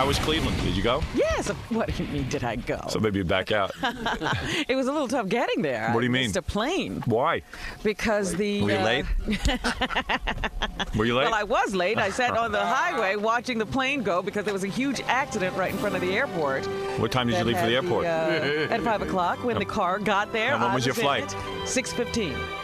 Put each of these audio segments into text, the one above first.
How was Cleveland? Did you go? Yes. What do you mean, did I go? So maybe back out. it was a little tough getting there. What do you I mean? Just a plane. Why? Because the. Were you uh, late? Were you late? Well, I was late. I sat on the highway watching the plane go because there was a huge accident right in front of the airport. What time did you leave for the airport? The, uh, at 5 o'clock when the car got there. And when was, was your flight? 6.15.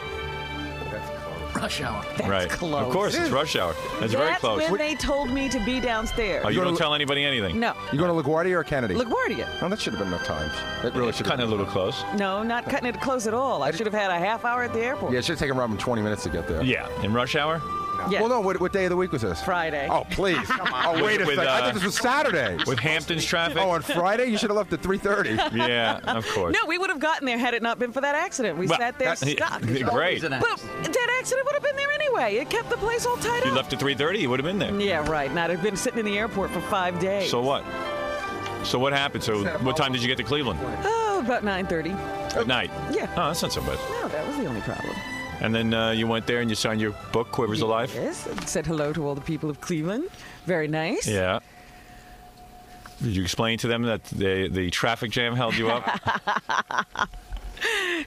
Rush hour. That's right. close. Of course, it's rush hour. That's, very close. That's close. when they told me to be downstairs. Oh, you You're don't gonna- tell anybody anything? no, You going to LaGuardia or Kennedy? LaGuardia. Oh, that should have been enough times. That really It's should kind have. of a little close. No, not cutting it close at all. I should have had a half hour at the airport. Yeah, it should have taken Robin 20 minutes to get there. Yeah, in rush hour. Yeah. Well, no. What, what day of the week was this? Friday. Oh, please. Oh, wait a With, second. I uh, thought this was Saturday. With Hamptons traffic. Oh, on Friday? You should have left at 3:30. yeah, of course. No, we would have gotten there had it not been for that accident. We Well, sat there that- stuck. Great. Isn't? But that accident would have been there anyway. It kept the place all tied You up. left at 3:30. You would have been there. Yeah, right. Now I've been sitting in the airport for five days. So what? So what happened? So what time did you get to Cleveland? Oh, about 9:30. At night. Yeah. Oh, that's not so bad. No, that was the only problem. And then uh, you went there and you signed your book, Quivers: A Life. Yes, said hello to all the people of Cleveland. Very nice. Yeah. Did you explain to them that the the traffic jam held you up?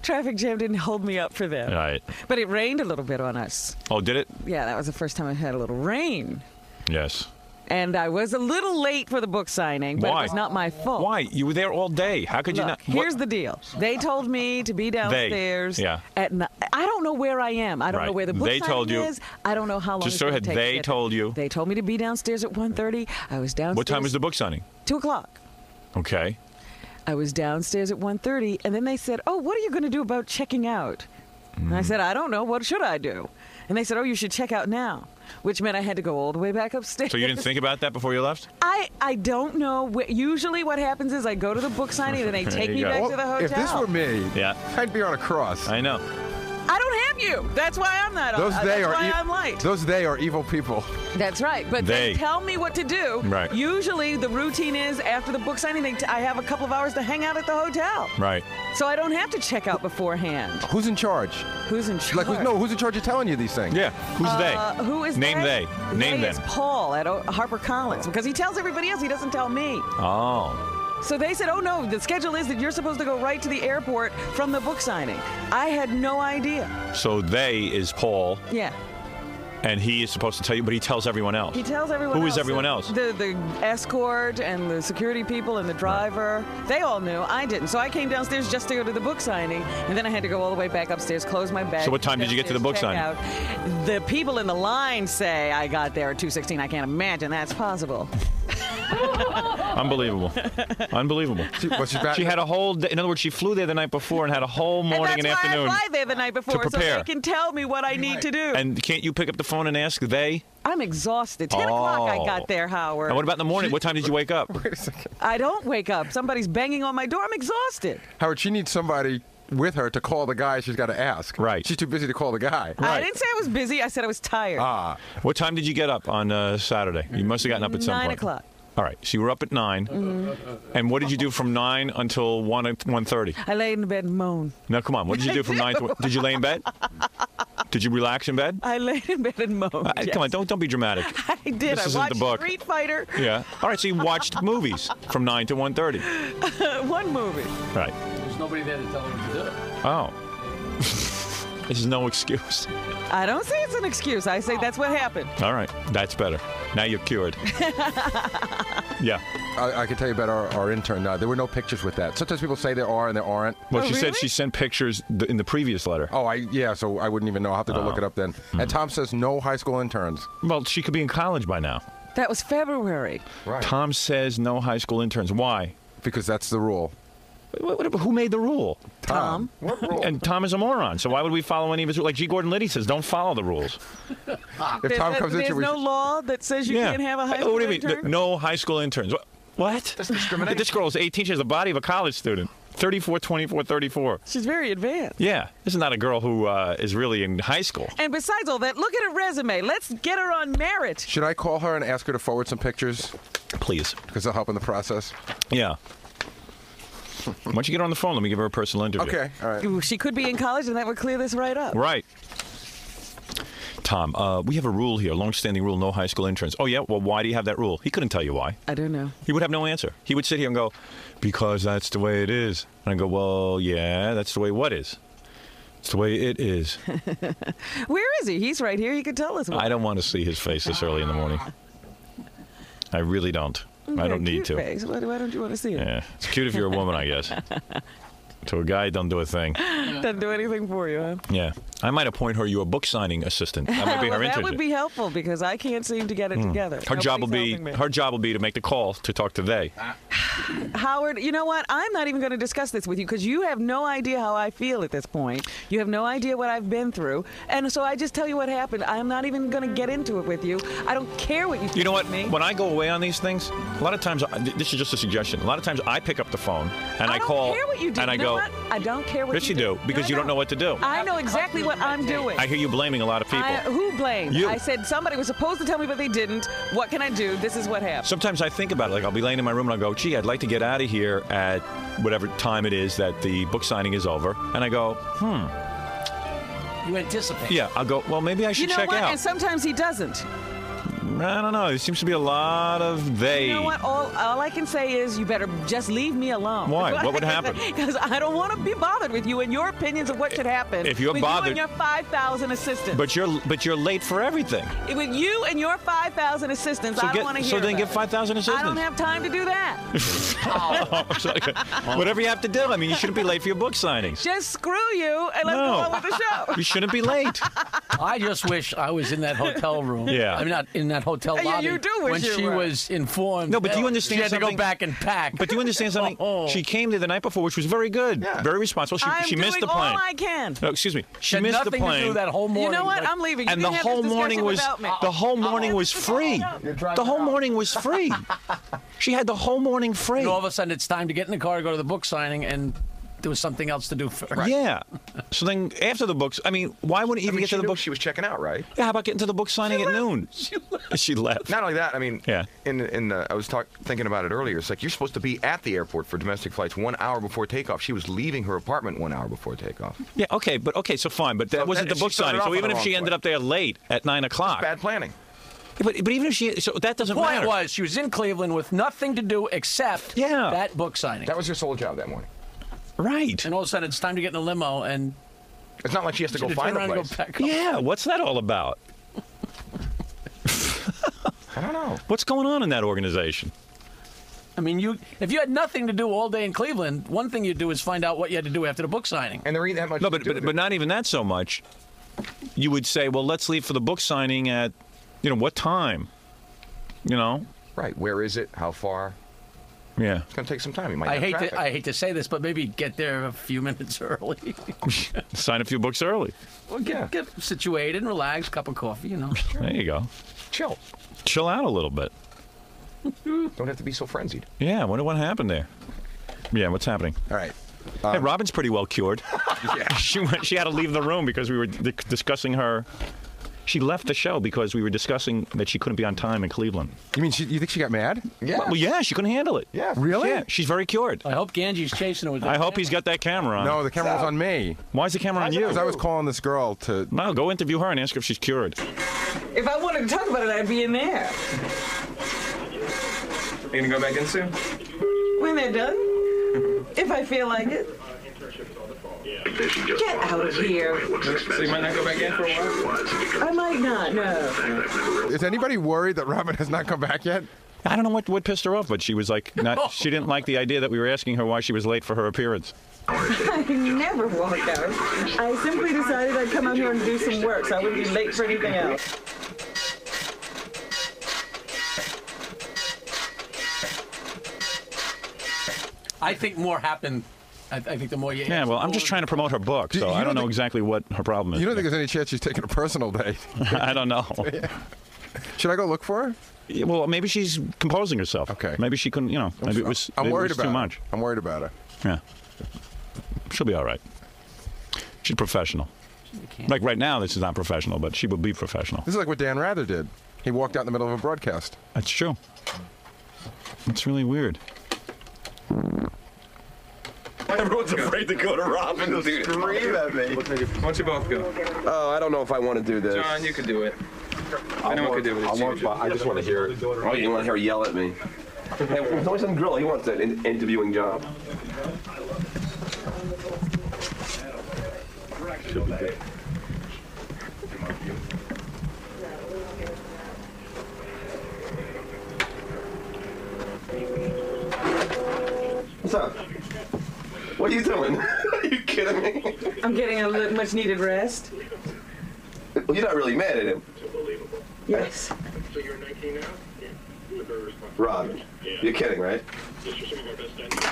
Traffic jam didn't hold me up for them. right. But it rained a little bit on us. Oh, did it? Yeah, that was the first time I had a little rain. Yes. And I was a little late for the book signing, but Why? it was not my fault. Why? You were there all day. How could you Look, not? what- here's the deal. They told me to be downstairs. They, yeah. At ni- I don't know where I am. I don't know where the book They signing told you- is. I don't know how long. Just it's go ahead. They told you. They told me to be downstairs at 1.30. I was downstairs. What time was the book signing? Two o'clock. Okay. I was downstairs at 1.30, and then they said, "Oh, what are you going to do about checking out?" And Mm. I said, "I don't know. What should I do?" And they said, "Oh, you should check out now," which meant I had to go all the way back upstairs. So you didn't think about that before you left? I I don't know. Wh- Usually, what happens is I go to the book signing, and they There take you me go. back Well, to the hotel. if this were me, Yeah. I'd be on a cross. I know. I don't have you. That's why I'm not. Those on, they that's are. why e- I'm late. Those they are evil people. That's right. But They. they. tell me what to do. Right. Usually, the routine is after the book signing, they t- I have a couple of hours to hang out at the hotel, Right. so I don't have to check out beforehand. Who's in charge? Who's in charge? Like, who's, no, who's in charge of telling you these things? Yeah. Who's Uh, they? who is Name they? they. Name they them. is Paul at O- HarperCollins because he tells everybody else. He doesn't tell me. Oh. So they said, "Oh no, the schedule is that you're supposed to go right to the airport from the book signing." I had no idea. So they is Paul, Yeah. and he is supposed to tell you, but he tells everyone else. He tells everyone Who else. is everyone The- else? The the escort and the security people and the driver. They all knew. I didn't. So I came downstairs just to go to the book signing, and then I had to go all the way back upstairs, close my bag. So what time did you get to the book downstairs, check Out. The people in the line say I got there at 2:16. I can't imagine that's possible. Unbelievable. Unbelievable. She, well. She had a whole day. In other words, she flew there the night before and had a whole morning and and, that's why afternoon. I fly there the night before, so prepare. they can tell me what I need to do. And can't you pick up the phone and ask they? I'm exhausted. 10 o'clock I Oh. got there, Howard. And what about in the morning? What time did you wake up? Wait a second. I don't wake up. Somebody's banging on my door. I'm exhausted. Howard, she needs somebody with her to call the guy she's got to ask. Right. She's too busy to call the guy. Right. I didn't say I was busy. I said I was tired. Ah. What time did you get up on uh, Saturday? You must have gotten up at some Nine point. o'clock. All right. So you were up at 9 Mm-hmm. And what did you do from nine until one one thirty? I laid in bed and moaned. Now come on. What did you do from nine to? Did you lay in bed? Did you relax in bed? I laid in bed and moaned. Uh, yes. Come on. Don't don't be dramatic. I did. This I isn't watched the book. Street Fighter. Yeah. All right. So you watched movies from nine to one thirty. One movie. Right. There's nobody there to tell him to do it. Oh. this is no excuse. I don't say it's an excuse. I say that's what happened. All right. That's better. Now you're cured. yeah. I, I can tell you about our, our intern. Uh, there were no pictures with that. Sometimes people say there are and there aren't. Well, Oh, she said she sent pictures th- in the previous letter. Oh, I yeah. So I wouldn't even know. I'll have to go look it up then. And Tom says no high school interns. Well, she could be in college by now. That was February. Right. Tom says no high school interns. Why? Because that's the rule. What, what, who made the rule? Tom. What rule? And Tom is a moron. So why would we follow any of his rules? Like G. Gordon Liddy says, don't follow the rules. if There's, Tom comes in there's here, we no should- law that says you yeah. can't have a high school What do you mean? intern. No high school interns. What? What? That's discrimination. This girl is 18. She has the body of a college student. 34, 24, 34. She's very advanced. Yeah. This is not a girl who uh, is really in high school. And besides all that, look at her resume. Let's get her on merit. should I call her and ask her to forward some pictures Please. because they'll help in the process? Yeah. Why don't you get her on the phone? Let me give her a personal interview. Okay. All right. Ooh, She could be in college, and that would clear this right up. Right. Tom, uh, we have a rule here, long-standing rule: no high school interns. Oh yeah, well, why do you have that rule? He couldn't tell you why. I don't know. He would have no answer. He would sit here and go, because that's the way it is. And I go, well, yeah, that's the way what is. It's the way it is. Where is he? He's right here. He could tell us. What. I don't want to see his face this early in the morning. I really don't. I don't need to. Face. Why, why don't you want to see it? Yeah, it's cute if you're a woman, I guess. to a guy, don't do a thing. Doesn't do anything for you, huh? Yeah, I might appoint her your book signing assistant. That might be well, her that would be helpful because I can't seem to get it hmm. together. her job will be me. her job will be to make the call to talk to they. Ah. Howard, you know what? I'm not even going to discuss this with you because you have no idea how I feel at this point. You have no idea what I've been through. And so I just tell you what happened. I'm not even going to get into it with you. I don't care what you think You know what? of me. When I go away on these things, a lot of times I- this is just a suggestion. A lot of times I pick up the phone and I, I don't call care what you do. and I You know go. what? I don't care what Yes, you you do because No, you don't know what to do. I know exactly what I'm doing. I hear you blaming a lot of people. I- who blamed? You. I said somebody was supposed to tell me, but they didn't. What can I do? This is what happened. Sometimes I think about it. Like I'll be laying in my room and I'll go, "Gee, I'd like to get out of here at whatever time it is that the book signing is over." And I go, "Hmm, You anticipate. yeah." I'll go, "Well, maybe I should you know check what? out." And sometimes he doesn't. I don't know. There seems to be a lot of they. You know what? All, all I can say is you better just leave me alone. Why? What would happen? Because I don't want to be bothered with you and your opinions of what should happen. If you're with bothered- you and your 5,000 assistants. But you're but you're late for everything. with you and your 5,000 assistants, So I get- don't want to hear so then get it. 5,000 I don't have time to do that. So, Whatever you have to do. I mean, you shouldn't be late for your book signings. just screw you and let's No. go on with the show. You shouldn't be late. I just wish I was in that hotel room. Yeah. I mean, not in that hotel Yeah, lobby. you do wish when you she were. was informed. No, but do you understand She had to go back and pack. But do you understand something? Oh. She came there the night before, which was very good, very responsible. She, I'm she doing missed the all. I can. No, excuse me. She had missed the plane. to do that whole morning. You know what? but- I'm leaving. You and the whole oh. morning was the whole morning was free. The whole morning was free. She had the whole morning free. And all of a sudden, it's time to get in the car go to the book signing, and there was something else to do. For, her Yeah. So then after the books, I mean, why wouldn't you I even mean, get to the knew book? she was checking out, right? Yeah, how about getting to the book signing at noon? She left. Not only that, I mean, Yeah. In in the, I was talk, thinking about it earlier. It's like you're supposed to be at the airport for domestic flights one hour before takeoff. She was leaving her apartment one hour before takeoff. Yeah, okay, but okay, so fine, but that So wasn't that- the book signing. So even if she wrong ended foot. up there late at nine o'clock, Bad planning. but, but even if she, so that doesn't Point matter. was, she was in Cleveland with nothing to do except Yeah. that book signing. That was her sole job that morning. Right? and all of a sudden, it's time to get in a limo, and It's not like she has to go find turn a place. go back. Yeah, what's that all about? I don't know. What's going on in that organization? I mean, you if you had nothing to do all day in Cleveland, one thing you'd do is find out what you had to do after the book signing. And there ain't that much. No, to but, do. but but not even that so much. You would say, well, let's leave for the book signing at, you know, what time? You know? right. Where is it? How far? Yeah. It's going to take some time. You might I have hate traffic. to I hate to say this, but maybe get there a few minutes early. Sign a few books early. well, get, Yeah. get situated, relax, cup of coffee, you know. There you go. Chill. Chill out a little bit. Don't have to be so frenzied. Yeah, I wonder what happened there. Yeah, what's happening? All right. hey, um, Robin's pretty well cured. she went. She had to leave the room because we were di- discussing her. She left the show because we were discussing that she couldn't be on time in Cleveland. You mean she, you think she got mad? Yeah. Well, yeah, she couldn't handle it. Yeah. Really? Yeah, she's very cured. I hope Ganji's chasing her with I the hope he's got that camera on. No, the camera was on me Why is the camera on you? because I was calling this girl to. No, go interview her and ask her if she's cured. If I wanted to talk about it, I'd be in there. You going to go back in soon? When they're done. if I feel like it. Get out of here. So you might not go back in for a while? I might not, no. Is anybody worried that Robin has not come back yet? I don't know what, what pissed her off, but she was like, not, she didn't like the idea that we were asking her why she was late for her appearance. I can never walk out. I simply decided I'd come out here and do some work so I wouldn't be late for anything else. I think more happened. I, I think the more you Yeah, well, I'm just trying to promote her book, so you I don't don't know think- exactly what her problem is. You don't think there's any chance she's taking a personal day? I don't know. Should I go look for her? Yeah, Well, maybe she's composing herself. Okay. Maybe she couldn't, you know, maybe it was, I'm maybe worried it was about too her. much. I'm worried about her. Yeah. She'll be all right. She's professional. Like right now, this is not professional, but she will be professional. This is like what Dan Rather did. He walked out in the middle of a broadcast. That's true. It's really weird. Everyone's afraid to go to Robin. They'll scream at me. Why don't you both go? Oh, I don't know if I want to do this. John, you could do it. Anyone could do it. It's you. I just want to hear it. Oh, you want to hear her yell at me? Hey, there's always some grill. He wants an in- interviewing job. What's up? What are you doing? are you kidding me? I'm getting a much needed rest. Well, you're not really mad at him. Yes. Rob, you're kidding, right?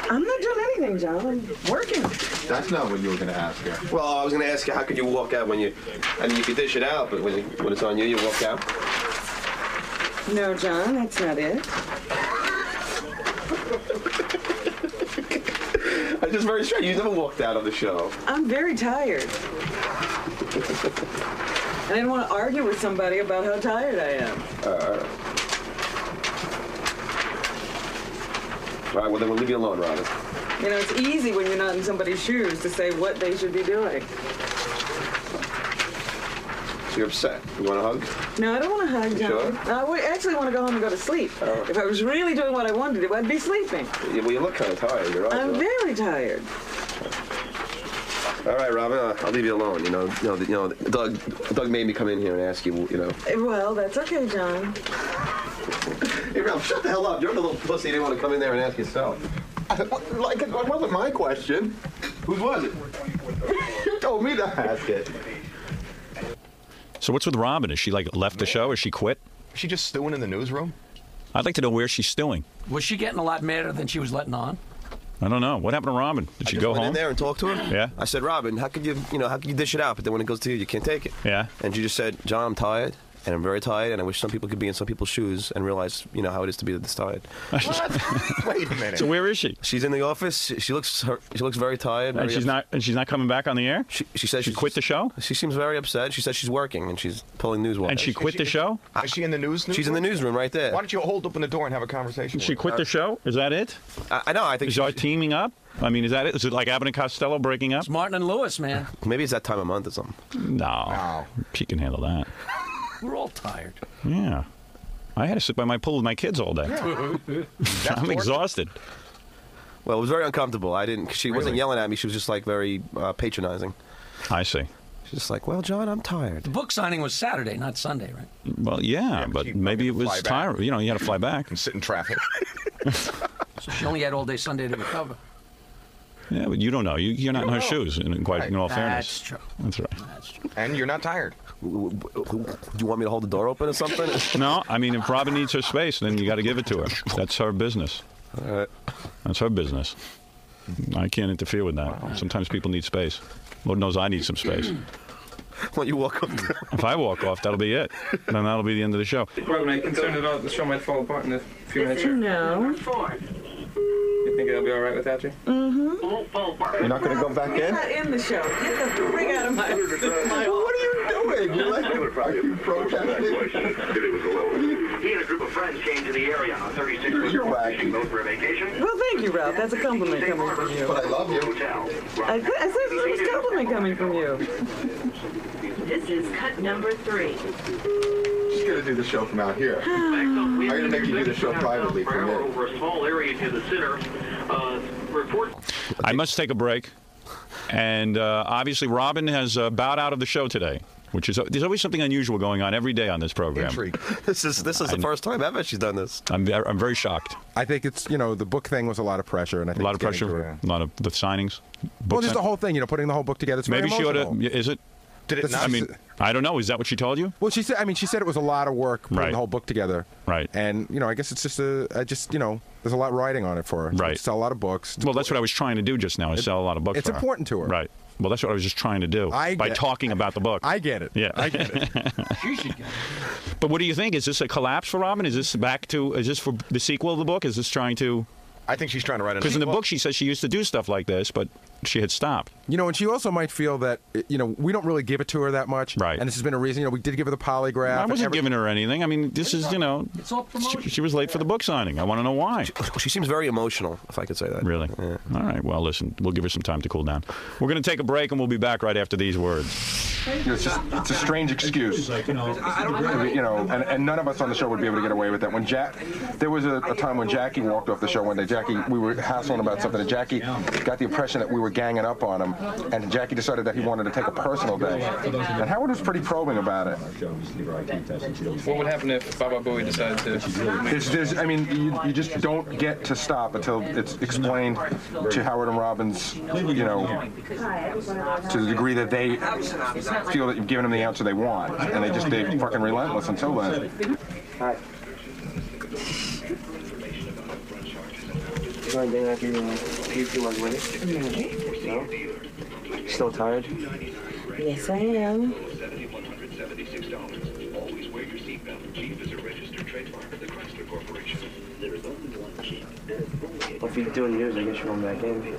I'm not doing anything, John. I'm working. That's not what you were going to ask her. Well, I was going to ask you, how could you walk out when you, I mean, you could dish it out, but when, when it's on you, you walk out? No, John, that's not it. I'm very strange. You never walked out of the show. I'm very tired. I didn't want to argue with somebody about how tired I am. Uh, all right, well, then we'll leave you alone, Robin. You know, it's easy when you're not in somebody's shoes to say what they should be doing. You're upset. You want a hug? No, I don't want to hug, John. sure? I would actually want to go home and go to sleep. If I was really doing what I wanted to do, I'd be sleeping. Yeah, well, you look kind of tired. You're I'm also. very tired. All right, Robin, uh, I'll leave you alone. You know, you know, you know, Doug, Doug made me come in here and ask you, you know. Well, that's okay, John. Hey, Ralph, shut the hell up. You're the little pussy. You didn't want to come in there and ask yourself. Like, it wasn't my question. Whose was it? You told me to ask it. So what's with Robin? Is she like left the show? Is she quit? Is she just stewing in the newsroom? I'd like to know where she's stewing. Was she getting a lot madder than she was letting on? I don't know. What happened to Robin? Did I she just go went home? in there and talked to her. Yeah. I said, Robin, how could you, you know, how could you dish it out, but then when it goes to you, you can't take it. Yeah. And she just said, John, I'm tired, and I'm very tired, and I wish some people could be in some people's shoes and realize, you know, how it is to be this tired. Wait a minute. So where is she? She's in the office. She she looks her, she looks very tired. And very she's ups- not. And she's not coming back on the air. She, she says She quit the show. She seems very upset. She says she's working and she's pulling news wires. And she quit the show. Is she in the news? She's in the newsroom right there. Why don't you hold open the door and have a conversation? She with quit her? the show. Is that it? I, I know. I think Is she, our teaming up? I mean, is that it? Is it like Abbott and Costello breaking up? It's Martin and Lewis, man. maybe it's that time of month or something. No. She can handle that. We're all tired. Yeah. I had to sit by my pool with my kids all day. I'm exhausted. Well, it was very uncomfortable. I didn't. She wasn't Really? yelling at me. She was just like very uh, patronizing. I see. She's just like, "Well, John, I'm tired." The book signing was Saturday, not Sunday, right? Well, yeah, but but she maybe it fucking was fly back. tiring. You know, you had to fly back. and sit in traffic. So she only had all day Sunday to recover. Yeah, but you don't know. You, you're not in her shoes. In, quite, in all That's fairness, true. that's right. That's true. and you're not tired. Do you want me to hold the door open or something? No, I mean, if Robin needs her space, then you got to give it to her. That's her business. All right. That's her business. I can't interfere with that. Sometimes people need space. Lord knows I need some space. when you walk up there. If I walk off, that'll be it. Then that'll be the end of the show. Robin, are you concerned about the show might fall apart in a few minutes? Here? No. You think it'll be all right without you? Mm-hmm. You're not going to go back in? not in the show. Get the frig out of my, my What are you doing? You're like, are you protesting? He and a group of friends came to the area on 36 You're- you're wacky. for a vacation. Well, thank you, Ralph. That's a compliment coming from you. But I love you. Hotel. I, I said it was a compliment coming from you. This is cut number three. She's going to do the show from out here. I'm I'm gonna make you do the show privately for me. Over a small area to the center. Uh, report I must take a break. And uh, obviously, Robin has uh, bowed out of the show today, which is there's always something unusual going on every day on this program. Intrigue. This is this is the first time ever she's done this. I'm, I'm very shocked. I think it's, you know, the book thing was a lot of pressure. and I A think lot of pressure, a lot of the signings. Well, just sign- the whole thing, you know, putting the whole book together. It's Maybe she ought to. Is it? Did it not? I mean, I don't know. Is that what she told you? Well, she said. I mean, she said it was a lot of work putting Right. the whole book together. Right. And you know, I guess it's just a. I just you know, there's a lot riding on it for her. Right. Sell a lot of books. Well, that's what I was trying to do just now. Is sell a lot of books. it's for her. important to her. Right. Well, that's what I was just trying to do I by get- talking about the book. I get it. Yeah. I get it. She should get it. But what do you think? Is this a collapse for Robin? Is this back to? Is this for the sequel of the book? Is this trying to? I think she's trying to write a Because in the book. book she says she used to do stuff like this, but she had stopped. You know, and she also might feel that eh, you know we don't really give it to her that much, Right. And this has been a reason. You know, we did give her the polygraph. I wasn't giving her anything. I mean, this is you know, It's all promotion. she, she was late for the book signing. I want to know why. She seems very emotional, if I could say that. Really? Yeah. All right. Well, listen, we'll give her some time to cool down. We're going to take a break, and we'll be back right after these words. It's just it's a strange excuse. You know, and, and none of us on the show would be able to get away with that. When Jack, there was a, a time when Jackie walked off the show one day. Jackie, we were hassling about something, and Jackie got the impression that we were ganging up on him, and Jackie decided that he wanted to take a personal day. And Howard was pretty probing about it. What would happen if Baba Booey decided to? There's, there's, I mean, you, you just don't get to stop until it's explained to Howard and Robbins, you know, to the degree that they feel that you've given them the answer they want, and they just they fucking relentless until then. Anything I can uh, keep you like with No? Still tired? Yes, I am. Well, if you're doing yours, I guess you're going back in.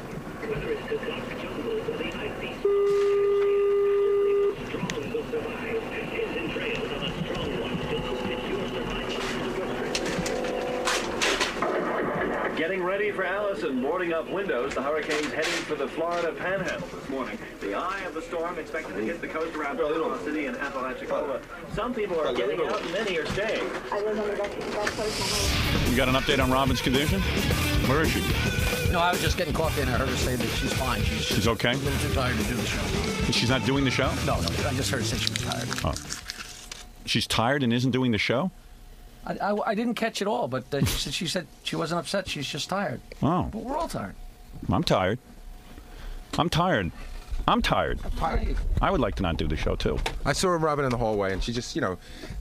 Getting ready for Allison, boarding up windows. The hurricane's heading for the Florida Panhandle this morning. The eye of the storm expected to hit the coast around Panama City and Apalachicola. Some people are getting out, and many are staying. You got an update on Robin's condition? Where is she? No, I was just getting coffee and I heard her say that she's fine. She's, just She's okay? a little too tired to do the show. She's not doing the show. No, no, I just heard her say she was tired. Oh. She's tired and isn't doing the show. I, I, I didn't catch it all, but uh, she, said, she said she wasn't upset. She's just tired. Oh, But we're all tired. I'm tired. I'm tired. I'm tired. I would like to not do the show too. I saw Robin in the hallway, and she just, you know,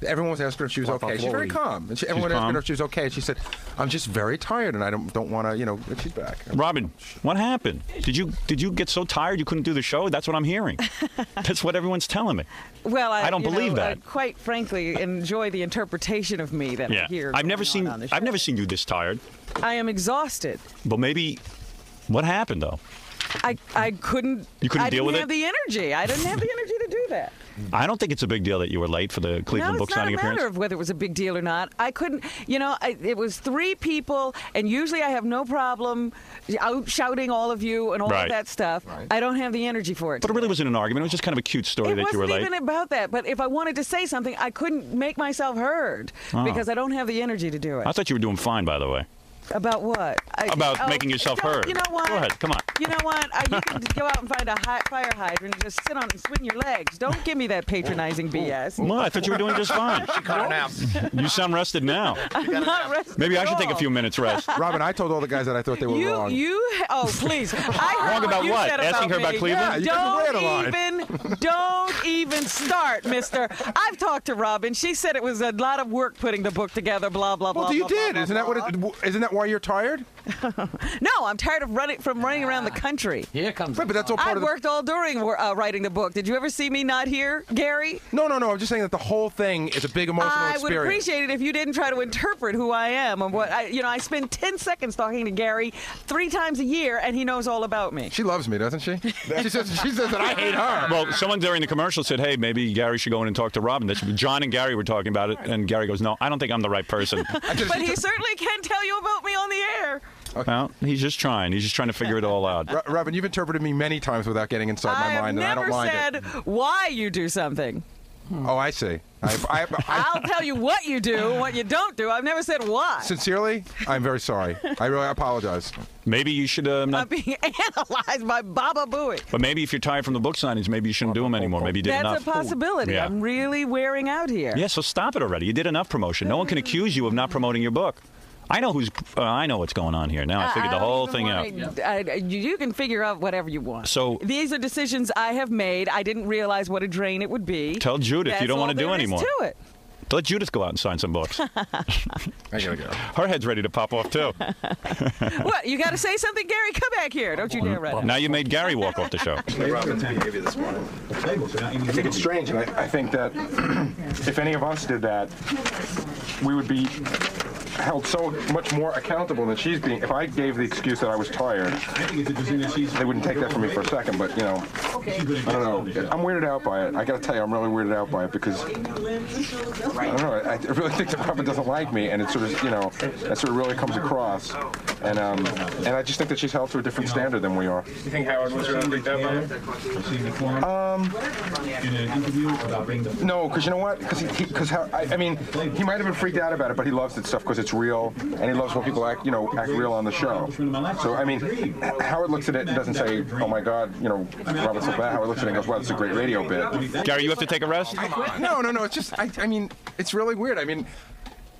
everyone was asking her if she was okay. She's very calm. And she, everyone asked calm? her if she was okay, and she said, "I'm just very tired, and I don't don't want to, you know." She's back. Robin, what happened? Did you did you get so tired you couldn't do the show? That's what I'm hearing. That's what everyone's telling me. Well, I, I don't believe know, that. I quite frankly, enjoy the interpretation of me that I Yeah, hear. I've never seen on on the I've never seen you this tired. I am exhausted. But maybe what happened though? I I couldn't. You couldn't I deal didn't with it? have the energy. I didn't have the energy to do that. I don't think it's a big deal that you were late for the Cleveland no, book it's not a signing matter appearance. of whether it was a big deal or not. I couldn't, you know, I, it was three people, and usually I have no problem out shouting all of you and all Right. of that stuff. I don't have the energy for it. But it really wasn't an argument. It was just kind of a cute story It that you were late. It wasn't late. even about that. But if I wanted to say something, I couldn't make myself heard Oh. because I don't have the energy to do it. I thought you were doing fine, by the way. About what? I, About oh, making yourself heard. You know what? Go ahead, come on. You know what? Uh, you can go out and find a hi- fire hydrant and just sit on it and swing your legs. Don't give me that patronizing BS. Well, I thought you were doing just fine. You sound rested now. I'm not rested Maybe I at should take a few minutes rest. Robin, I told all the guys that I thought they were You, wrong. you, oh please! I heard Wrong what about you what? said Asking her about. Cleveland? Yeah, you couldn't wait a Don't line. even, don't even start, Mister. I've talked to Robin. She said it was a lot of work putting the book together. Blah blah blah. well, you blah, blah, did. blah, Isn't that what? It, isn't that why you're tired? No, I'm tired of running from running around the country. Here comes. Right, but that's all part I of the. worked all during uh, writing the book. Did you ever see me not here, Gary? No, no, no. I'm just saying that the whole thing is a big emotional I would appreciate it if you didn't try to interpret who I am and what I, you know. I spend ten seconds talking to Gary three times a year, and he knows all about me. She loves me, doesn't she? she says she says that I hate her. Well, someone during the commercial said, "Hey, maybe Gary should go in and talk to Robin." That's, John and Gary were talking about it, and Gary goes, "No, I don't think I'm the right person." But he certainly can tell you about me on the air. Well, he's just trying. He's just trying to figure it all out. Ro- Robin, you've interpreted me many times without getting inside my I've mind, and I don't mind said it. why you do something. Oh, I see. I, I, I, I'll tell you what you do, and what you don't do. I've never said why. sincerely, I'm very sorry. I really apologize. Maybe you should um, I'm not. being analyzed by Baba Booey. But maybe if you're tired from the book signings, maybe you shouldn't do them anymore. Maybe you did That's enough. a possibility. Yeah. I'm really wearing out here. Yeah, so stop it already. You did enough promotion. No one can accuse you of not promoting your book. I know who's. Uh, I know what's going on here. Now I figured the whole thing out. wanna- I- I- you you can figure out whatever you want. So- these are decisions I have made. I didn't realize what a drain it would be. Tell Judith you don't wanna do there is anymore. To it. Let Judith go out and sign some books. I gotta go. Her head's ready to pop off too. what? You got to say something, Gary? Come back here. Don't you dare run. Now you made Gary walk off the show. I think it's strange, and I, I think that if any of us did that, we would be held so much more accountable than she's being. If I gave the excuse that I was tired, they wouldn't take that from me for a second. But you know, I don't know. I'm weirded out by it. I got to tell you, I'm really weirded out by it because I don't know. I, really think the Robin doesn't like me, and it sort of, you know, that sort of really comes across. And um, and I just think that she's held to a different standard than we are. You think Howard was really freaked out by it? Um, no, because you know what? Because he, because I, I mean, he might have been freaked out about it, but he loves that stuff because it's real, and he loves when people act, you know, act real on the show. So I mean, Howard looks at it and doesn't say, "Oh my God," you know, Robert's so bad. Howard looks at it and goes, "Well, it's a great radio bit." Gary, you have to take a rest. No, no, no. It's just, I, I mean, it's really weird. I mean.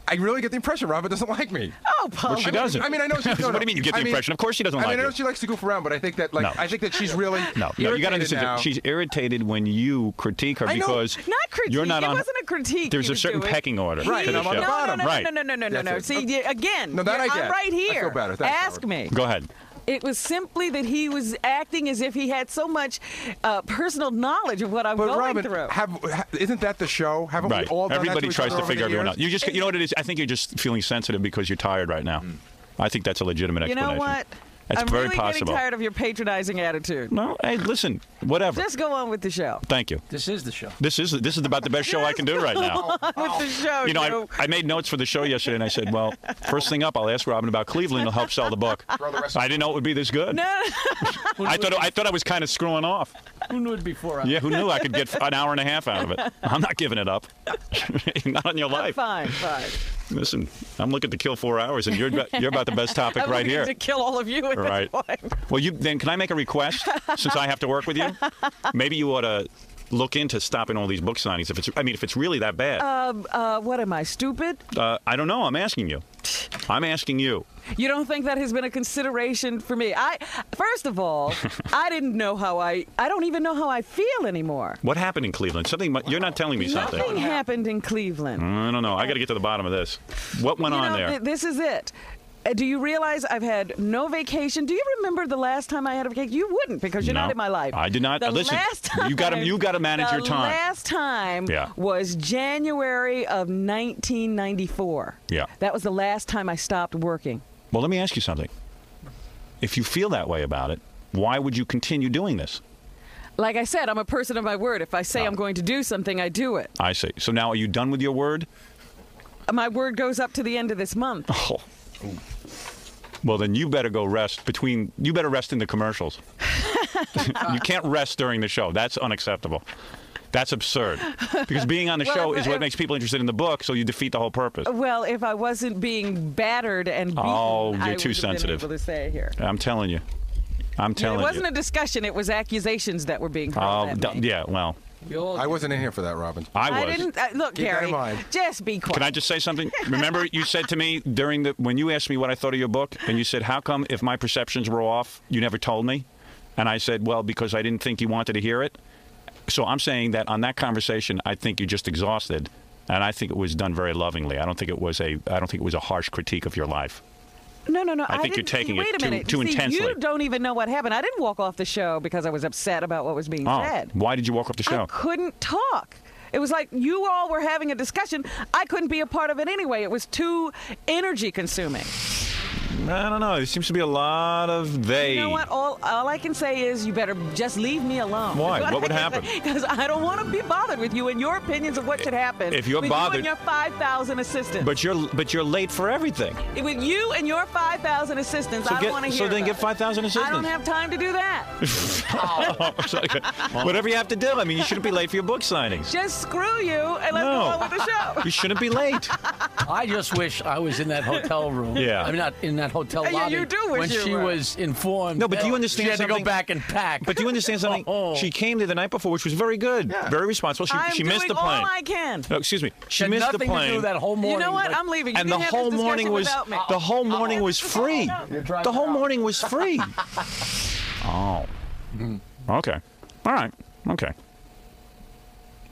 I really get the impression Robin doesn't like me. Oh, Paul. Well, she doesn't. I mean, I know she. What No, what do you mean you get the I mean- impression? Of course she doesn't I mean, like I know she likes to goof around, but I think that, like, No. I think that she's really No, no, you got to understand. now. She's irritated when you critique her I know. because Not critique. you're not it on. wasn't a critique. There's a certain doing. pecking order Right, to the I'm on show. the No, no, bottom. no, no, Right. no, no, no, no, no, no. See, yeah, again, No, that I get. I'm right I here. feel better. Thanks, Ask Howard. me. Go ahead. It was simply that he was acting as if he had so much uh, personal knowledge of what I'm But going Robin, through. have, ha- isn't that the show? Haven't Right. we all done Everybody that tries to figure everyone out. You just, you know what it is? I think you're just feeling sensitive because you're tired right now. I think that's a legitimate explanation. you know explanation. what? That's I'm very really possible. getting tired of your patronizing attitude. No, hey, listen, whatever. Just go on with the show. Thank you. This is the show. This is this is about the best show I can do right now. with the show. You know, Joe. I, I made notes for the show yesterday, and I said, well, first thing up, I'll ask Robin about Cleveland. He'll help sell the book. I didn't know it would be this good. no, I thought I thought I was kind of screwing off. Who knew it before? Yeah, who knew I could get an hour and a half out of it? I'm not giving it up. not on your life. fine, fine. Listen, I'm looking to kill four hours, and you're about- you're about the best topic I'm right here. to kill all of you at Right. this point. Well, you then can I make a request since I have to work with you? Maybe you ought to look into stopping all these book signings. If it's, I mean, if it's really that bad, Um, uh, what am I, stupid? uh, I don't know. I'm asking you. I'm asking you. You don't think that has been a consideration for me? I, first of all, I didn't know how I. I don't even know how I feel anymore. What happened in Cleveland? Something mu- you're not telling me something. Nothing happened in Cleveland. I don't know. I got to get to the bottom of this. What went you on know, there? th- this is it. Uh, Do you realize I've had no vacation? Do you remember the last time I had a vacation? You wouldn't because you're No, not in my life. I did not. The Listen, last time, you gotta- you gotta manage your time. last time Yeah. was January of 1994. Yeah. That was the last time I stopped working. Well, let me ask you something. If you feel that way about it, why would you continue doing this? Like I said, I'm a person of my word. If I say Oh. I'm going to do something, I do it. I see. So now are you done with your word? My word goes up to the end of this month. Oh. Well, then you better go rest between. You better rest in the commercials. you can't rest during the show. That's unacceptable. That's absurd. Because being on the Well, show if- is what if- makes people interested in the book, so you defeat the whole purpose. Well, if I wasn't being battered and beaten, Oh, you're I too would have been sensitive. to stay here. I'm telling you. I'm telling you. it wasn't you. a discussion; it was accusations that were being Oh, at d- me. Yeah, well, I wasn't in here for that, Robin. I I was. didn't uh, look, Keep that Gary. in mind. Just be quiet. Can I just say something? Remember, you said to me during the when you asked me what I thought of your book, and you said, "How come if my perceptions were off, you never told me?" And I said, "Well, because I didn't think you wanted to hear it." So I'm saying that on that conversation, I think you're just exhausted, and I think it was done very lovingly. I don't think it was a I don't think it was a harsh critique of your life. No, no, no. I think you're taking see, it wait a too- minute. too See, intensely. You don't even know what happened. I didn't walk off the show because I was upset about what was being Oh, said. why did you walk off the show? I show? couldn't talk. It was like you all were having a discussion. I couldn't be a part of it anyway. It was too energy consuming. I don't know. There seems to be a lot of they. You know what? All, all I can say is you better just leave me alone. Why? What would happen? Because I don't want to be bothered with you and your opinions of what should happen. If you're with bothered- you and your 5,000 assistants. But you're but you're late for everything. with you and your 5,000 assistants, So I get- don't want to hear so then get it. 5,000 I don't have time to do that. So, Whatever you have to do. I mean, you shouldn't be late for your book signings. Just screw you and let's No. go on with the show. You shouldn't be late. I just wish I was in that hotel room. Yeah. I mean, not in that hotel Yeah, lobby. you do wish when you she were. was informed. No, but do you understand She had to something? go back and pack. But do you understand something? Oh. She came there the night before, which was very good, very responsible. She, I'm she doing missed the all. I can. No, excuse me. She had missed the nothing to plane. do that whole morning. You know what? but- I'm leaving. You and can the have whole this morning discussion was without me. the whole oh. morning was free. The whole morning was free. Oh. Okay. All right. Okay.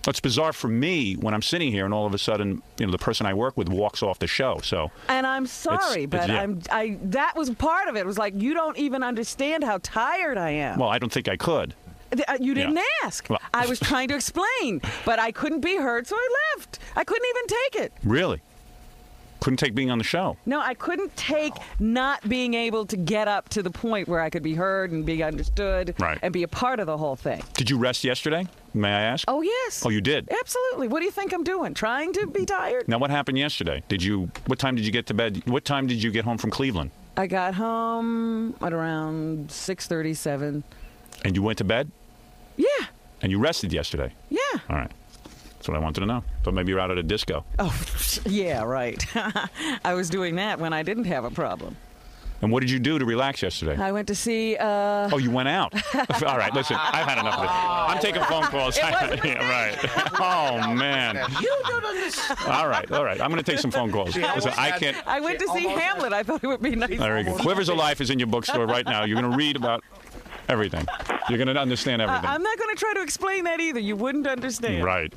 It's bizarre for me when I'm sitting here and all of a sudden, you know, the person I work with walks off the show. So And I'm sorry, It's- but it's- yeah. I'm I that was part of it. It was like you don't even understand how tired I am. well, I don't think I could. Uh, you didn't Yeah. ask. Well- I was trying to explain, but I couldn't be heard, so I left. I couldn't even take it. Really? couldn't take being on the show. No, I couldn't take not being able to get up to the point where I could be heard and be understood Right. and be a part of the whole thing. Did you rest yesterday? May I ask? Oh, yes. Oh, you did. Absolutely. What do you think I'm doing? Trying to be tired? Now, what happened yesterday? Did you? What time did you get to bed? What time did you get home from Cleveland? I got home at around 6:37. And you went to bed? Yeah. And you rested yesterday? Yeah. All right. That's what I wanted to know. But maybe you're out at a disco. Oh, yeah, right. I was doing that when I didn't have a problem. And what did you do to relax yesterday? I went to see. Uh, Oh, you went out. All right, listen, I've had enough of this. I'm taking phone calls. It wasn't yeah, right. Oh man. You don't understand. All right, all right. I'm going to take some phone calls. Listen, I can't. I went to see Hamlet. I thought it would be nice. There you go. Quivers: A Life is in your bookstore right now. You're going to read about everything. You're going to understand everything. I, am not going to try to explain that either. You wouldn't understand. Right.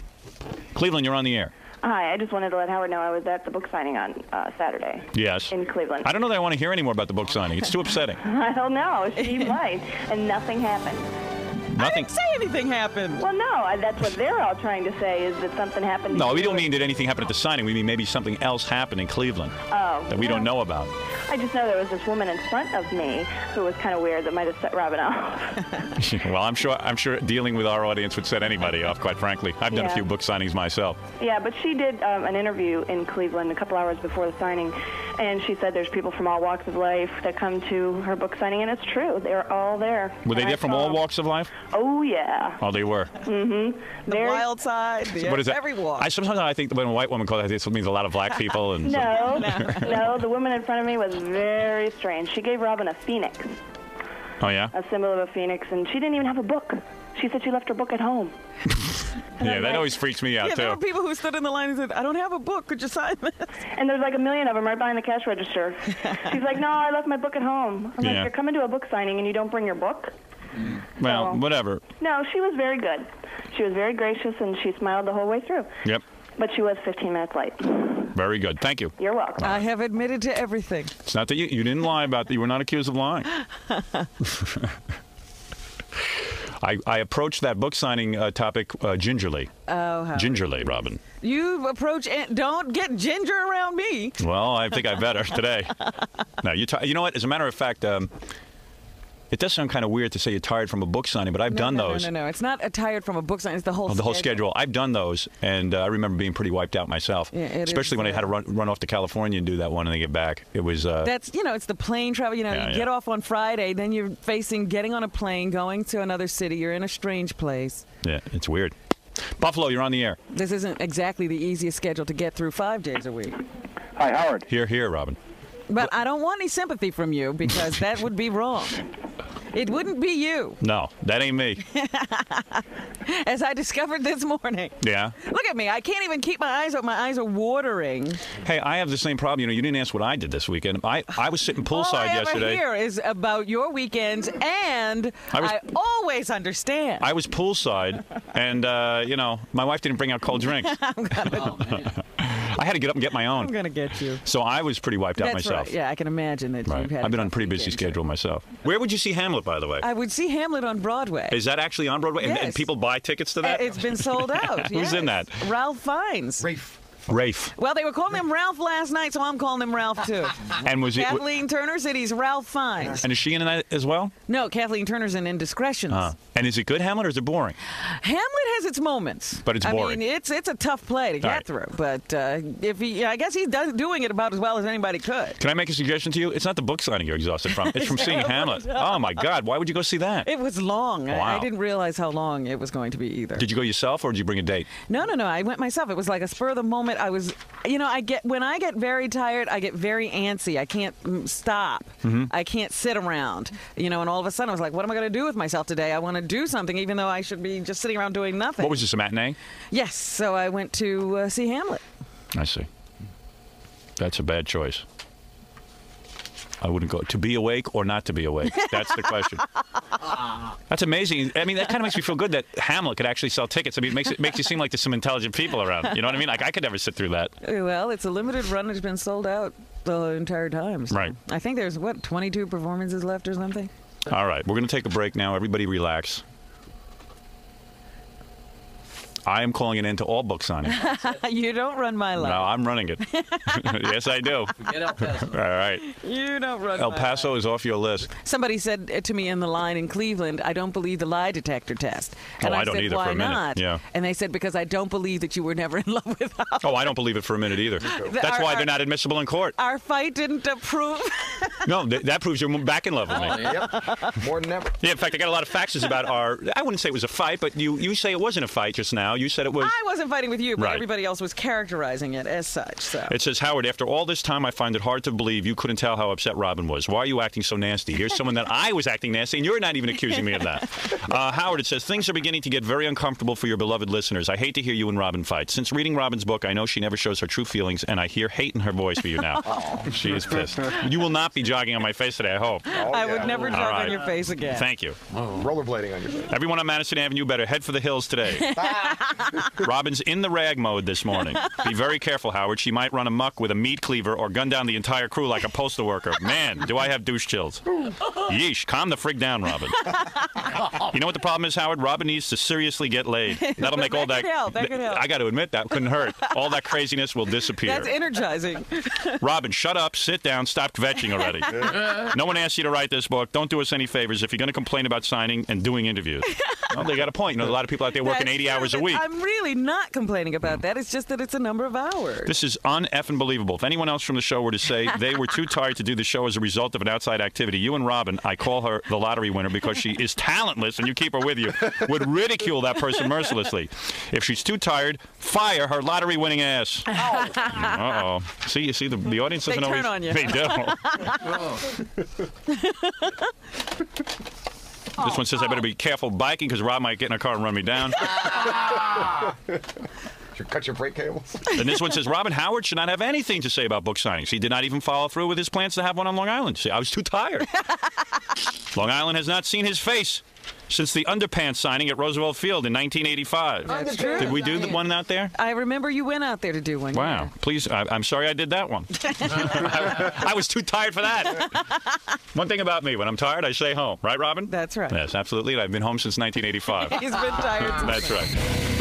Cleveland, you're on the air. Hi, I just wanted to let Howard know I was at the book signing on uh, Saturday Yes. in Cleveland. I don't know that I want to hear any more about the book signing. It's too upsetting. I don't know. She might, and nothing happened. Nothing. Say anything happened. Well, no, that's what they're all trying to say is that something happened. to No, we don't mean that anything happened at the signing. We mean maybe something else happened in Cleveland Oh, that we don't know about. I just know there was this woman in front of me who was kind of weird that might have set Robin off. well, I'm sure. I'm sure dealing with our audience would set anybody off. Quite frankly, I've done a few book signings myself. yeah, but she did um, an interview in Cleveland a couple hours before the signing, and she said there's people from all walks of life that come to her book signing, and it's true. They're all there. Were they there from all walks of life? Oh yeah. Oh, they were. Mm-hmm. The wild side. The what is that? Every walk. I sometimes I think when a white woman calls I think it, this means a lot of black people and. No, no, the woman in front of me was very strange. She gave Robin a phoenix, Oh yeah. a symbol of a phoenix, and she didn't even have a book. She said she left her book at home. Yeah, that always freaks me out yeah, there were too. people who stood in the line and said, "I don't have a book. Could you sign this?" And there's like a million of them right behind the cash register. She's like, "No, I left my book at home." I'm Yeah. like, "You're coming to a book signing and you don't bring your book?" Well, So- whatever. No, she was very good. She was very gracious and she smiled the whole way through. Yep. But she was 15 minutes late. Very good. Thank you. You're welcome. I have admitted to everything. It's not that you, you didn't lie about that. You were not accused of lying. I, I approached that book signing uh, topic uh, gingerly. Oh, how Gingerly, Robin. you approach and don't get ginger around me. Well, I think I better today. No, you. T- you know what? As a matter of fact, um, it does sound kind of weird to say you're tired from a book signing, but I've no, done no, those. No, no, no. It's not a tired from a book signing. It's the whole. Oh, the whole schedule. schedule. I've done those, and uh, I remember being pretty wiped out myself. Yeah, it Especially is, when I had to uh, run, run off to California and do that one and then get back. It was. Uh, That's you know, it's the plane travel. You know, Yeah, you yeah. get off on Friday, then you're facing getting on a plane, going to another city. You're in a strange place. yeah, it's weird. Buffalo, you're on the air. This isn't exactly the easiest schedule to get through five days a week. Hi, Howard. Here, here, Robin. But I don't want any sympathy from you because that would be wrong. It wouldn't be you, No, that ain't me. as I discovered this morning. Yeah. Look at me. I can't even keep my eyes open. My eyes are watering. Hey, I have the same problem. You know, you didn't ask what I did this weekend. I, I was sitting poolside All I poolside ever yesterday. hear is about your weekends, and I I, always understand. I was poolside, and uh, you know, my wife didn't bring out cold drinks. I had to get up and get my own. I'm gonna get you. So I was pretty wiped out myself. right. Yeah, I can imagine that Right. you've had. I've been on a pretty busy weekends. schedule myself. Where would you see Hamlet, by the way? I would see Hamlet on Broadway. Is that actually on Broadway? And, and people buy tickets to that? It's been sold out. Who's in that? Ralph Fiennes. Rafe. Rafe. Well, they were calling him Ralph last night, so I'm calling him Ralph too. And was it? Kathleen Turner said he's Ralph Fiennes. And is she in that as well? No, Kathleen Turner's in Indiscretions. Uh, and is it good Hamlet or is it boring? Hamlet has its moments, But it's boring. I mean, it's it's a tough play to get right. through. But uh, if he, I guess he's does, doing it about as well as anybody could. Can I make a suggestion to you? It's not the book signing you're exhausted from. It's from seeing Hamlet. Oh my God! Why would you go see that? It was long. I, I didn't realize how long it was going to be either. Did you go yourself or did you bring a date? No, no, no. I went myself. It was like a spur of the moment. I was, you know, I get when I get very tired, I get very antsy. I can't mm, stop. Mhm. I can't sit around. You know, and all of a sudden I was like, what am I going to do with myself today? I want to do something, even though I should be just sitting around doing nothing. What was this, a matinee? Yes. So I went to uh, see Hamlet. I see. That's a bad choice. I wouldn't go to be awake or not to be awake. That's the question. That's amazing. I mean, that kind of makes me feel good that Hamlet could actually sell tickets. I mean, it makes it makes you seem like there's some intelligent people around. You know what I mean? Like I could never sit through that. Well, it's a limited run. It's been sold out the entire time. so Right. I think there's what 22 performances left or something. All right, we're going to take a break now. Everybody relax. I am calling an end to all book signing. you don't run my life. no, I'm running it. yes, I do. Get El Paso. All right. You don't run El my Paso is off your list. Somebody said to me in the line in Cleveland, I don't believe the lie detector test. Oh, and Oh, I I don't said, either Why for a minute. not? Yeah. And they said, because I don't believe that you were never in love with Howard. Oh, I don't believe it for a minute either. That's Our- why our- they're not admissible in court. Our fight didn't approve. No, th- that proves you're back in love with me. Oh, yep. More than ever. Yeah, in fact, I got a lot of faxes about our. I wouldn't say it was a fight, but you, you say it wasn't a fight just now. You said it was. I wasn't fighting with you, but Right. everybody else was characterizing it as such. So. It says, Howard, after all this time, I find it hard to believe you couldn't tell how upset Robin was. Why are you acting so nasty? Here's someone that I was acting nasty, and you're not even accusing me of that. Uh, Howard, it says, things are beginning to get very uncomfortable for your beloved listeners. I hate to hear you and Robin fight. Since reading Robin's book, I know she never shows her true feelings, and I hear hate in her voice for you now. She is pissed. You will not be jogging on my face today, I hope. I would never jog right. on your face again. Thank you. Rollerblading on your face. Everyone on Madison Avenue better head for the hills today. Robin's in the rag mode this morning. Be very careful, Howard. She might run amuck with a meat cleaver or gun down the entire crew like a postal worker. Man, do I have douche chills. Yeesh, calm the frig down, Robin. You know what the problem is, Howard? Robin needs to seriously get laid. That'll make all That that. could help, that could help. I got to admit, that couldn't hurt. All that craziness will disappear. That's energizing. Robin, shut up, sit down, stop kvetching already. no one asked you to write this book. Don't do us any favors if you're going to complain about signing and doing interviews. well, they got a point. You know, a lot of people out there working That's 80 true, hours a but week. I'm really not complaining about that. It's just that it's a number of hours. This is uneffing believable. If anyone else from the show were to say they were too tired to do the show as a result of an outside activity, you and Robin, I call her the lottery winner because she is talentless and you keep her with you, would ridicule that person mercilessly. If she's too tired, fire her lottery winning ass. Uh oh. See, you see, the, the audience They doesn't turn always. on you. They do. This one says I better be oh. careful biking because Rob might get in a car and run me down. Cut your brake cables. And this one says Robin Howard should not have anything to say about book signings. He did not even follow through with his plans to have one on Long Island. See, I was too tired. Long Island has not seen his face since the underpants signing at Roosevelt Field in 1985. That's true. Did we do the one out there? I remember you went out there to do one. Wow. Please, I, I'm sorry I did that one. I, I was too tired for that. One thing about me, when I'm tired, I stay home. Right, Robin? That's right. Yes, absolutely. I've been home since 1985. He's been tired. since That's right.